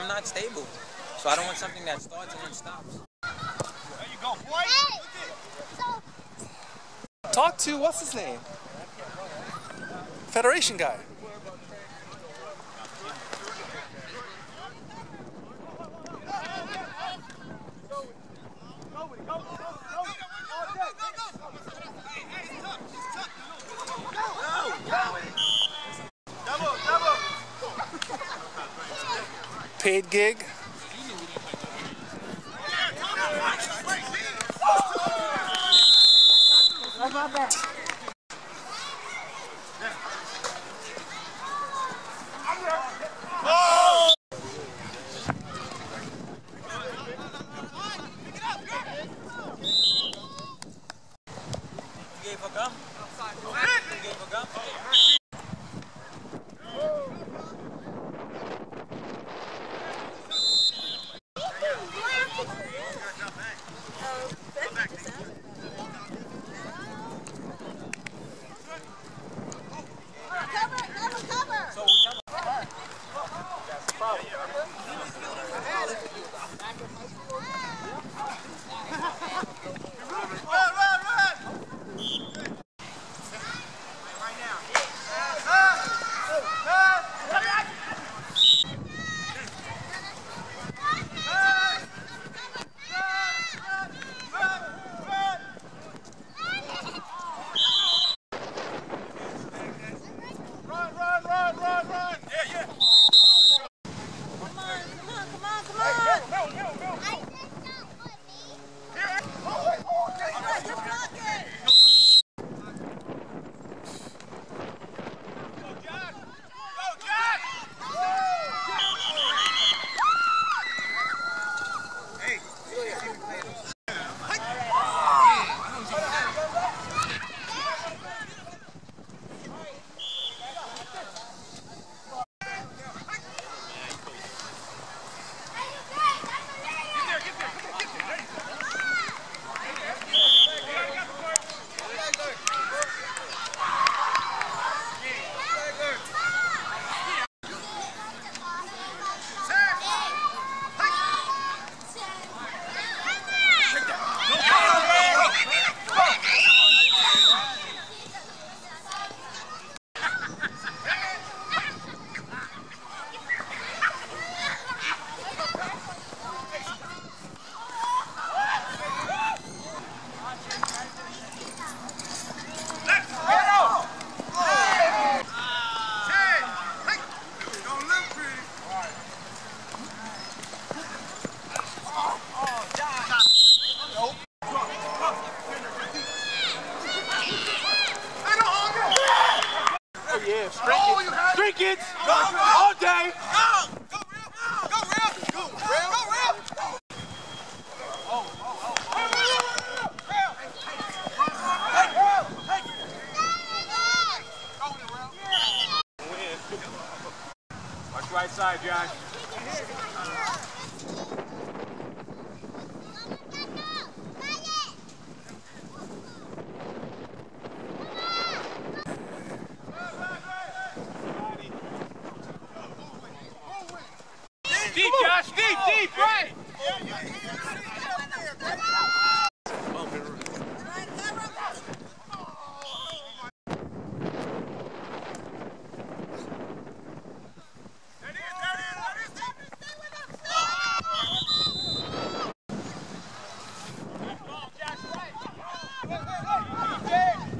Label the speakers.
Speaker 1: I'm not stable, so I don't want something that starts and then stops.
Speaker 2: There you go, boy.
Speaker 3: Talk to what's his name? Federation guy. Paid gig.
Speaker 2: Oh
Speaker 3: yeah, straight
Speaker 2: Street kids all day. Go, go, real, go, real, go, real, go, real. Watch right side, Josh. Deep, Josh, deep, deep, right. There